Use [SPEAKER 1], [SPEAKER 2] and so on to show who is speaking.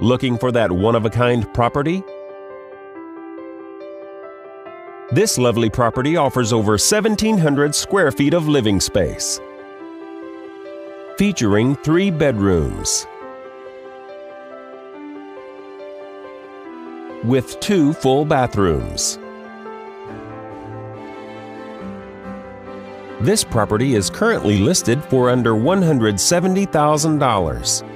[SPEAKER 1] Looking for that one-of-a-kind property? This lovely property offers over 1,700 square feet of living space, featuring three bedrooms with two full bathrooms. This property is currently listed for under $170,000.